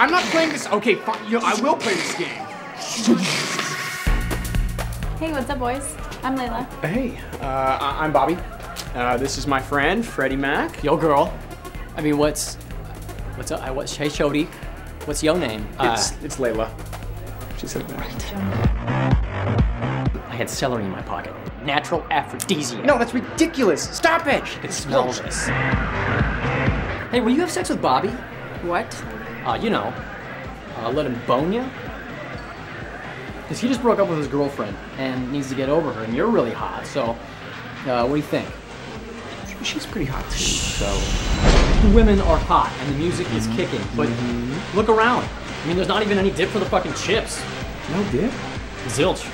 I'm not playing this. Okay, fine. You know, I will play this game. Hey, what's up, boys? I'm Laila. Hey, uh, I- I'm Bobby. Uh, this is my friend Freddy-Mac. Yo, girl. I mean, what's what's up? I what's Hey, Shody. What's your name? It's Uh, it's Laila. She said that. I had celery in my pocket. Natural aphrodisiac. No, that's ridiculous. Stop it. I can smell this. Hey, will you have sex with Bobby? What? Uh, you know, uh, let him bone you? Because he just broke up with his girlfriend and needs to get over her, and you're really hot, so uh, what do you think? She's pretty hot too. So The women are hot and the music is kicking, but look around. I mean, there's not even any dip for the fucking chips. no dip. Zilch.